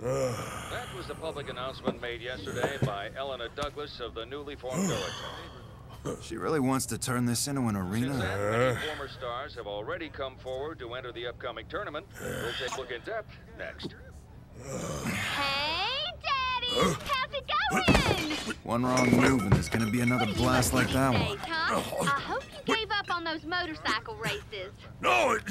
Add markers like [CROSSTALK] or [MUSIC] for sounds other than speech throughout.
That was the public announcement made yesterday by Helena Douglas of the newly formed [SIGHS] military. She really wants to turn this into an Since arena? then, many former stars have already come forward to enter the upcoming tournament. We'll take a look in depth next. Hey, Daddy! How's it going? One wrong move and there's gonna be another blast like that Hey, one. Tom, I hope you gave up on those motorcycle races. No, it...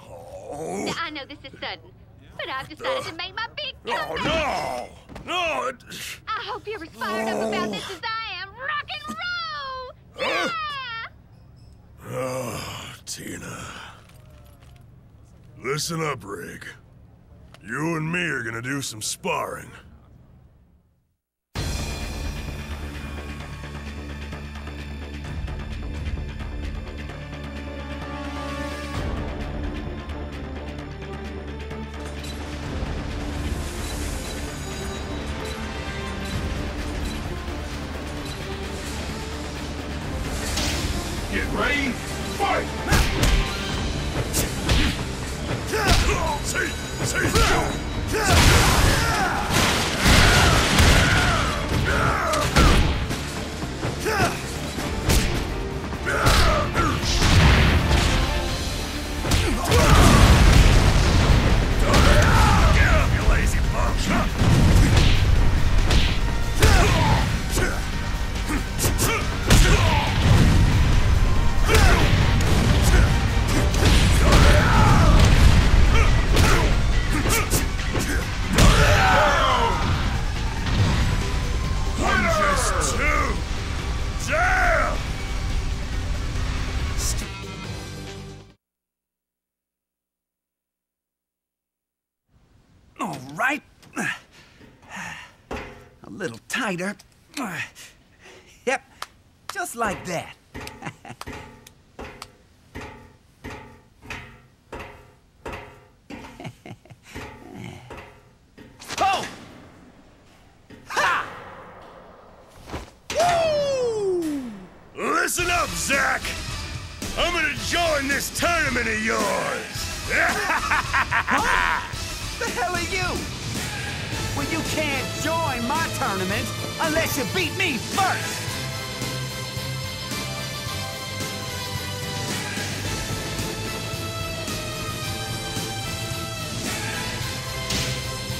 Oh, Now, I know this is sudden, but I've decided to make my big comeback. no! No, it... I hope you're as fired up about this as I am. Rock and roll! Yeah! Oh, Tina. Listen up, Rig. You and me are gonna do some sparring. Tighter. Yep, just like that. [LAUGHS] oh! Ha! Woo! Listen up, Zack! I'm gonna join this tournament of yours! [LAUGHS] The hell are you? You can't join my tournament unless you beat me first.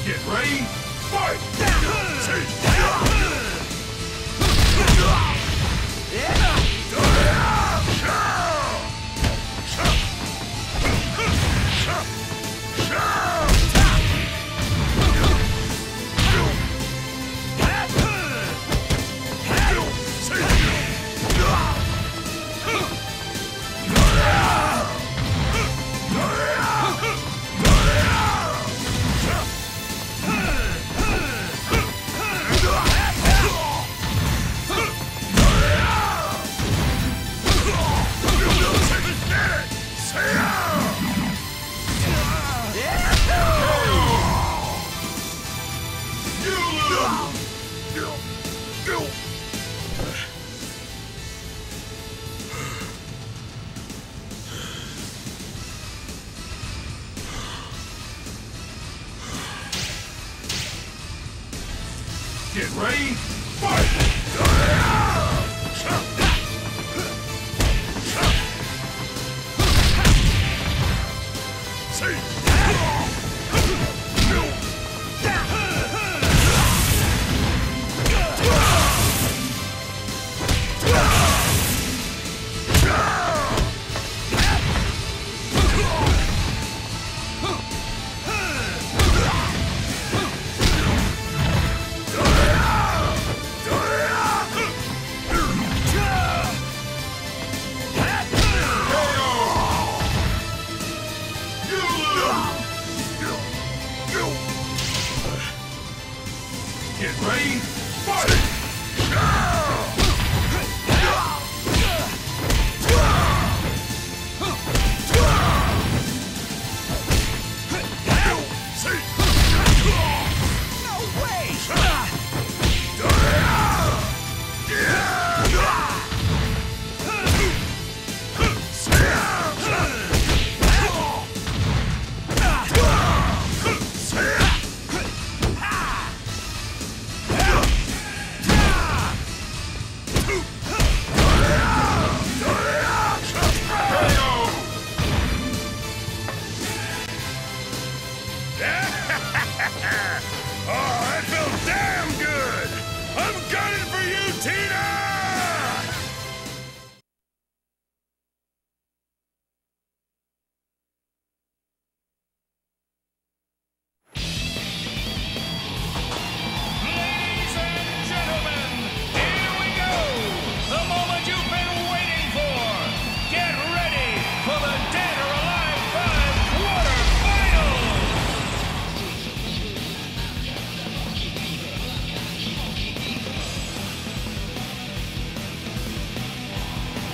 Get ready, fight!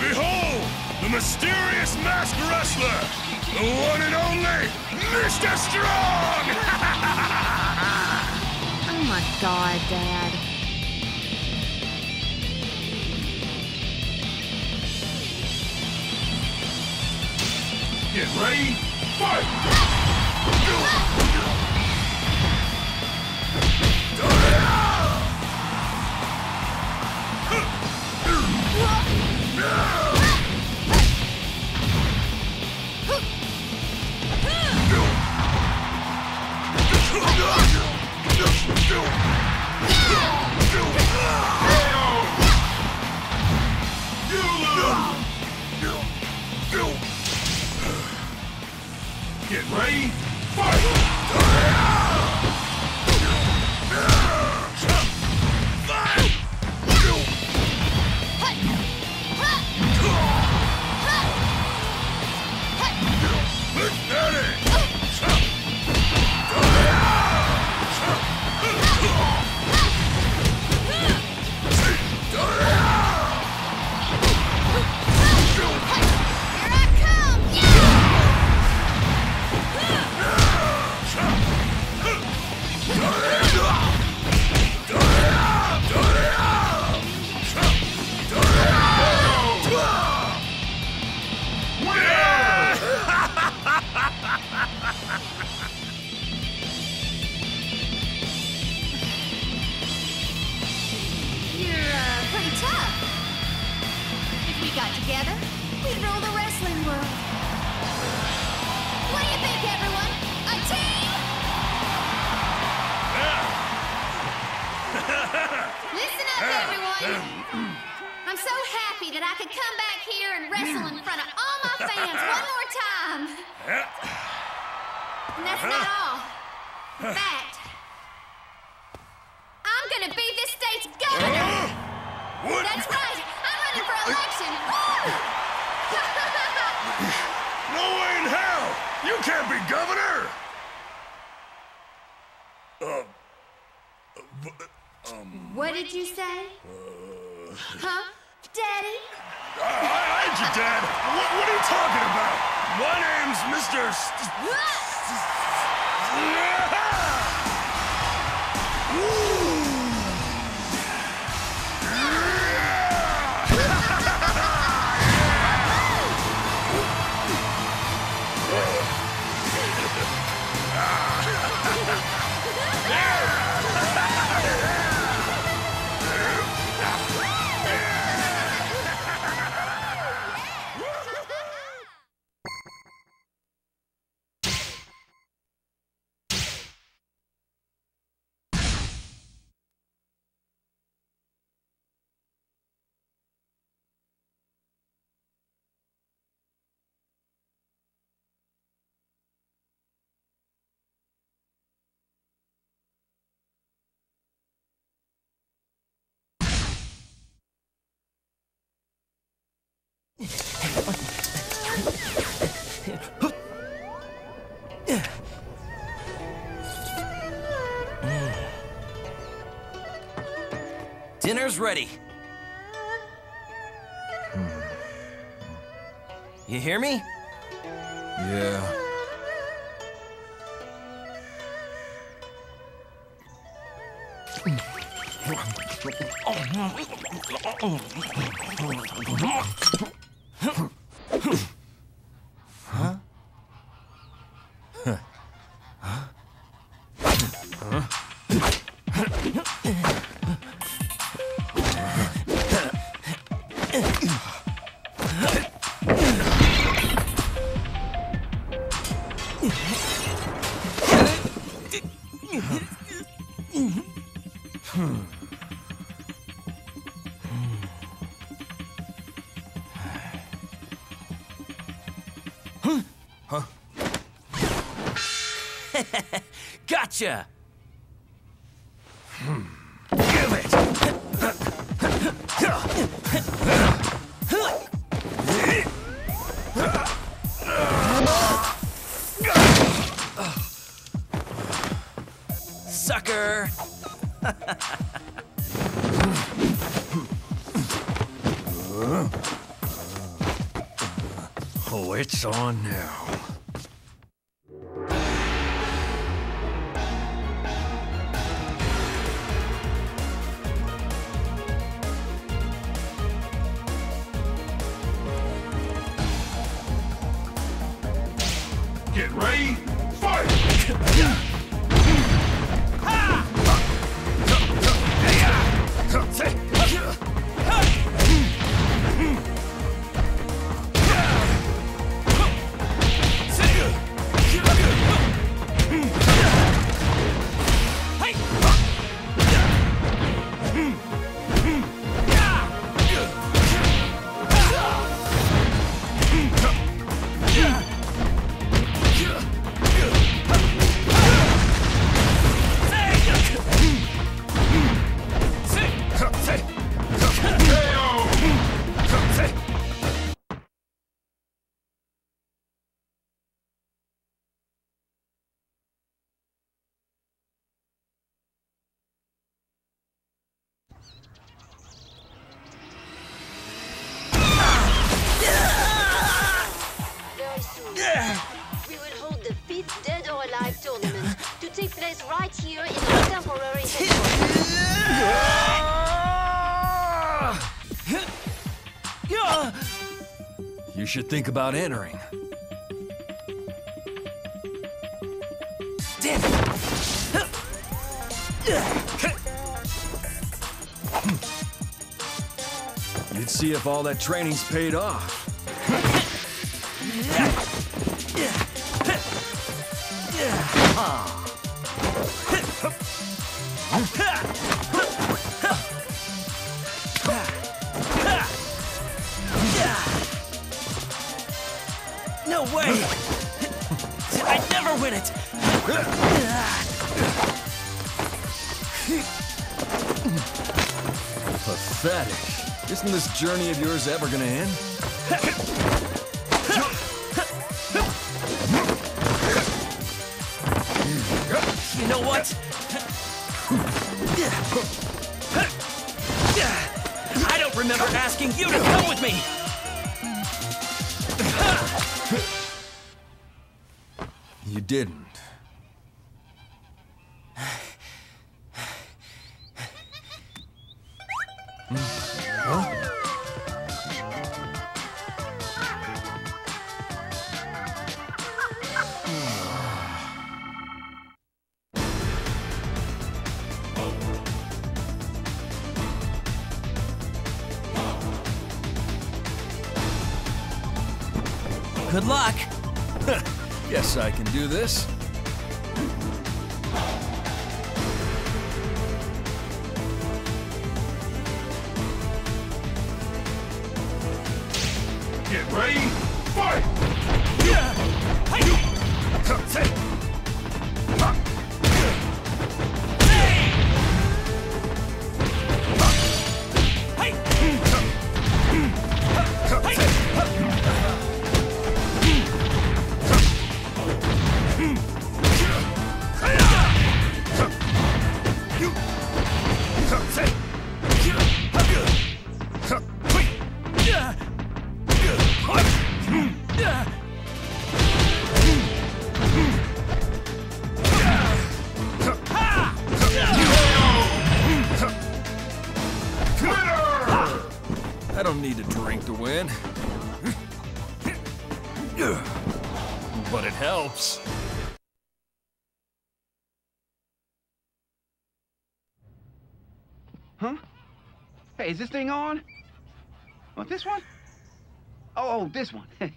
Behold, the mysterious masked wrestler, the one and only Mr. Strong! [LAUGHS] Oh my god, Dad. Get ready, fight! [LAUGHS] Get ready, fight! Got together, we'd rule the wrestling world. What do you think, everyone? A team? Yeah. [LAUGHS] Listen up, everyone. I'm so happy that I could come back here and wrestle in front of all my fans one more time. And that's not uh-huh. all. In fact, I'm gonna be this state's governor. [GASPS] What? That's right. Running for election. [LAUGHS] No way in hell! You can't be governor! Uh, uh, um. what did you say? Uh, Huh? Daddy? I, I ain't your dad. What, what are you talking about? My name's Mr. Dinner's ready. You hear me? Yeah. [LAUGHS] Hmm. Hmm. [LAUGHS] Gotcha! Get ready, fight! Right here in our temporary. [LAUGHS] You should think about entering. You'd see if all that training's paid off. Way! I'd never win it! Pathetic. Isn't this journey of yours ever gonna end? You know what? I don't remember asking you to come with me! Didn't. Good luck! [LAUGHS] Guess I can do this. I don't need a drink to win. But it helps. Huh? Hey, is this thing on? What, this one? Oh, oh, this one. [LAUGHS]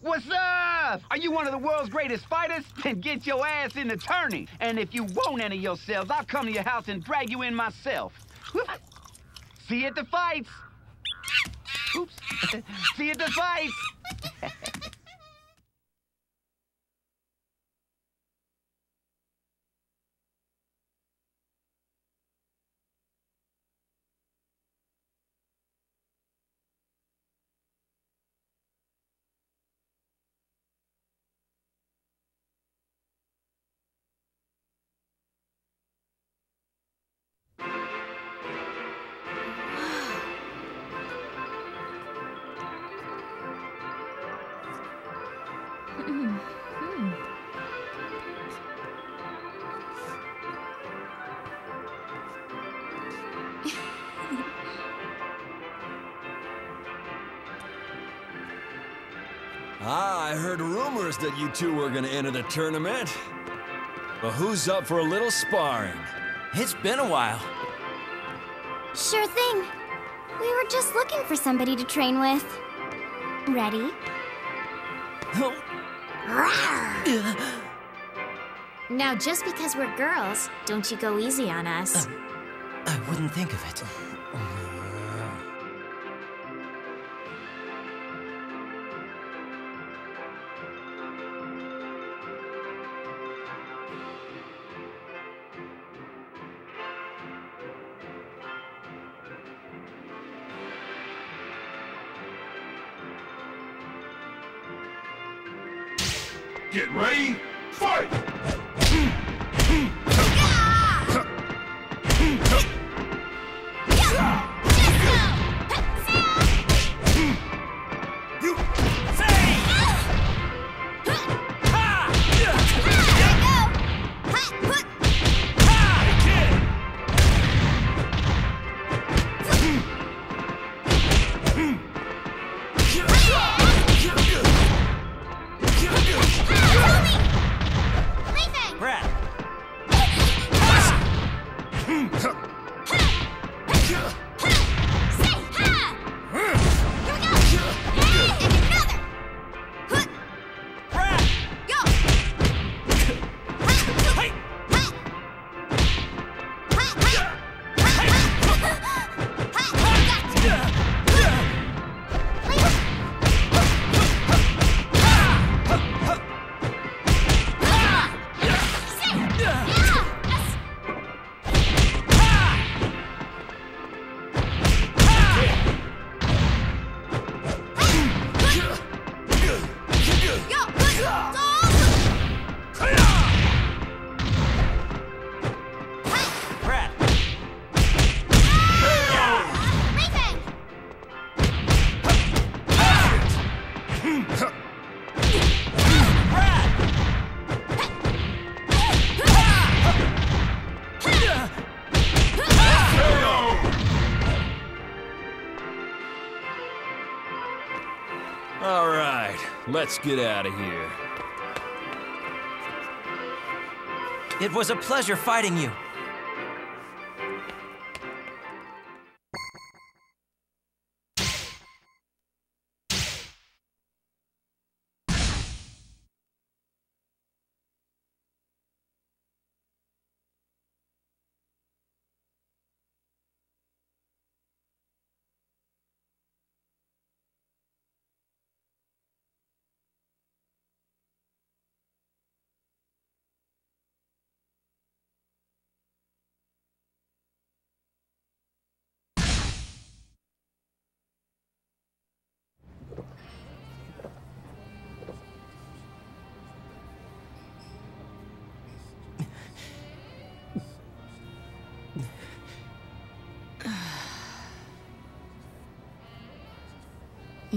What's up? Are you one of the world's greatest fighters? [LAUGHS] Then get your ass in the tourney. And if you won't enter yourselves, I'll come to your house and drag you in myself. [LAUGHS] See you at the fights. Oops. [LAUGHS] See you at the fights. Heard rumors that you two were gonna enter the tournament. Well, who's up for a little sparring? It's been a while. Sure thing. We were just looking for somebody to train with. Ready? [LAUGHS] Now, just because we're girls, don't you go easy on us. Uh, I wouldn't think of it. Let's get out of here. It was a pleasure fighting you.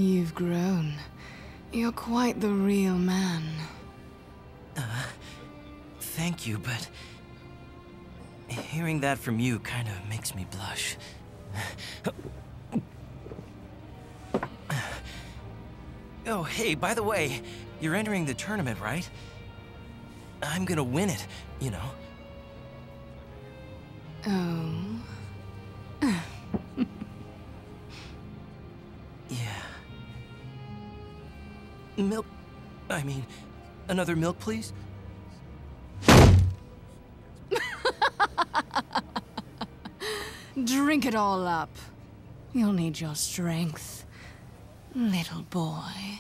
You've grown. You're quite the real man. Uh, thank you, but hearing that from you kind of makes me blush. Oh, hey, by the way, you're entering the tournament, right? I'm gonna win it, you know. Oh. Milk. I mean, another milk, please? Drink it all up. You'll need your strength, little boy.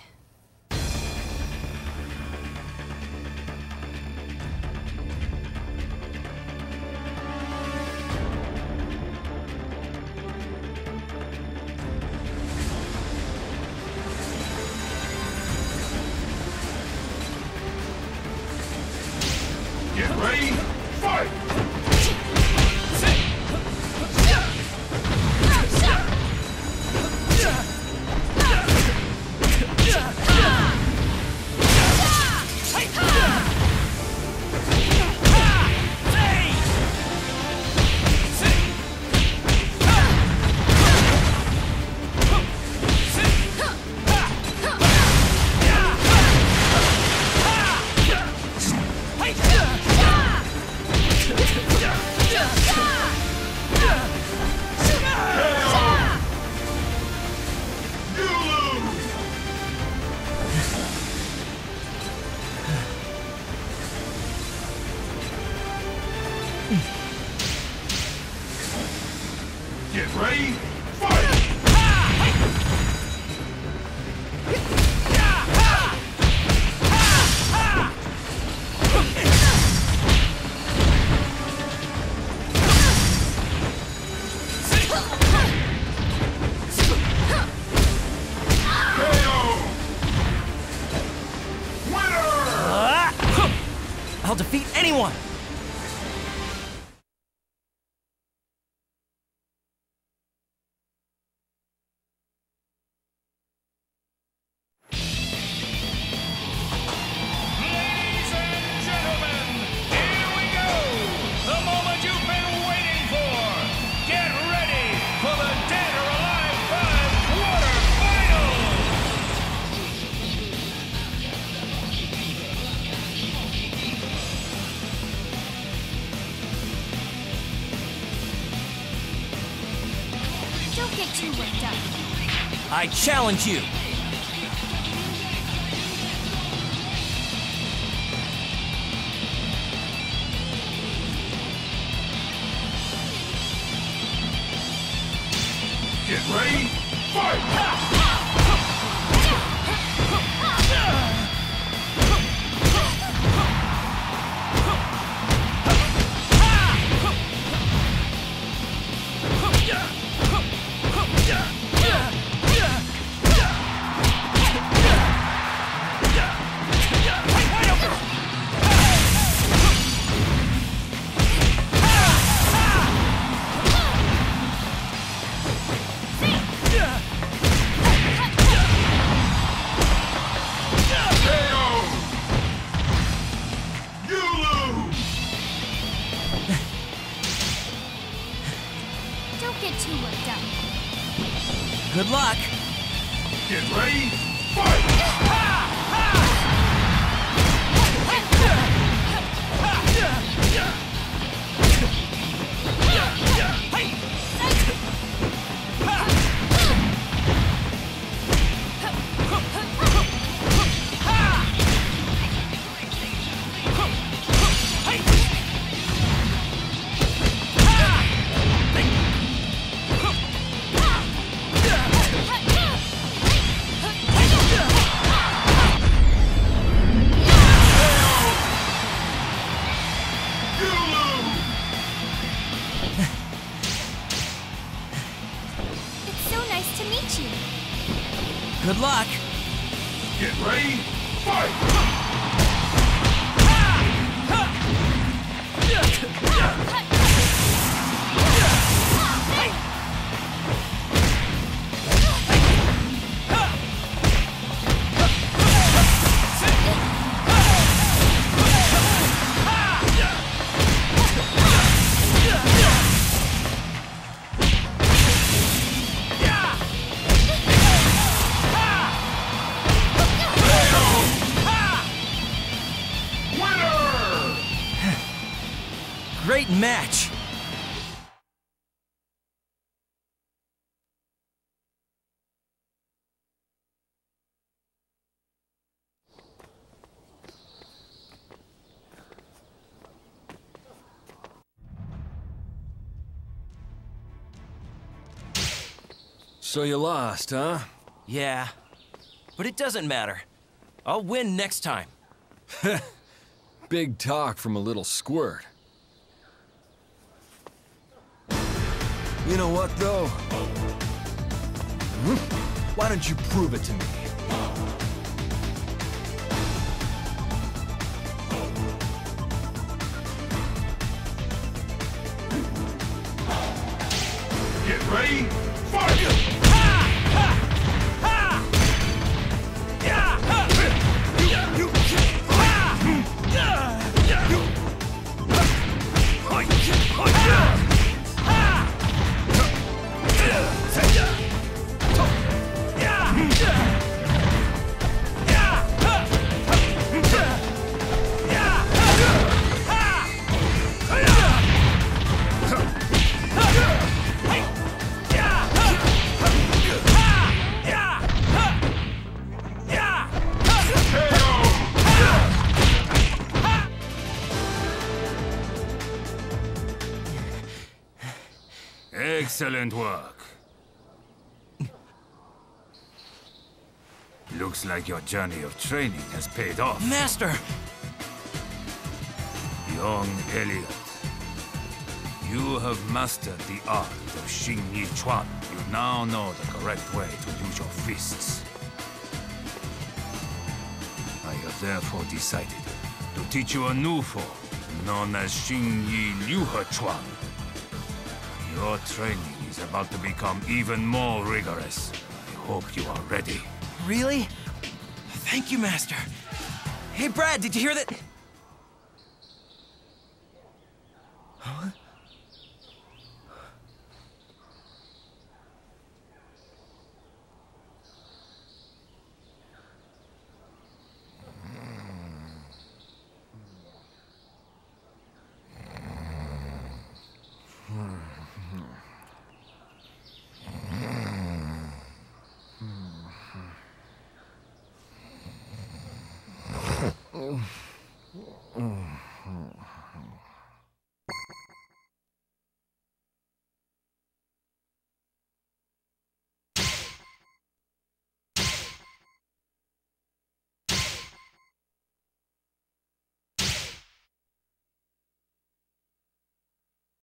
Defeat anyone! Challenge you! Get ready, fight! Good luck! Get ready, fight! You So you lost, huh? Yeah. But it doesn't matter. I'll win next time. [LAUGHS] Big talk from a little squirt. You know what, though? Hmm? Why don't you prove it to me? Get ready, fight! Excellent work. Looks like your journey of training has paid off. Master! Young Eliot, you have mastered the art of Xing Yi Chuan. You now know the correct way to use your fists. I have therefore decided to teach you a new form, known as Xing Yi Liu He Chuan. Your training is about to become even more rigorous. I hope you are ready. Really? Thank you, Master. Hey, Brad, did you hear that?